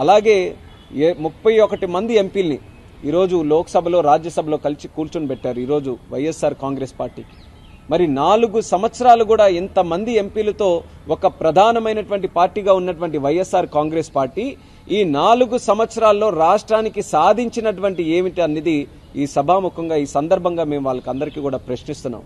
అలాగే ఏ ముప్పై ఒకటి మంది ఎంపీల్ని ఈరోజు లోక్సభలో రాజ్యసభలో కలిసి కూర్చొని పెట్టారు ఈరోజు వైఎస్ఆర్ కాంగ్రెస్ పార్టీకి. మరి నాలుగు సంవత్సరాలు కూడా ఇంతమంది ఎంపీలతో ఒక ప్రధానమైనటువంటి పార్టీగా ఉన్నటువంటి వైఎస్ఆర్ కాంగ్రెస్ పార్టీ ఈ నాలుగు సంవత్సరాల్లో రాష్ట్రానికి సాధించినటువంటి ఏమిటి అనేది ఈ సభాముఖంగా ఈ సందర్భంగా మేము వాళ్ళకి అందరికీ కూడా ప్రశ్నిస్తున్నాం.